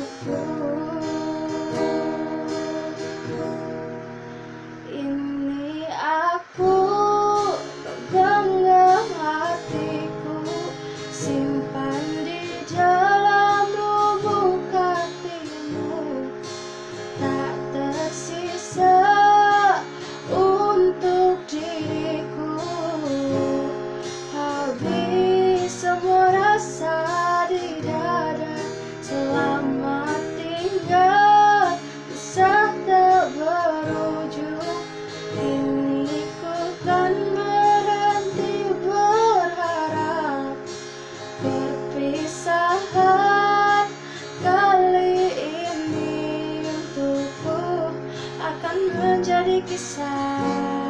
Oh. akan menjadi kisah.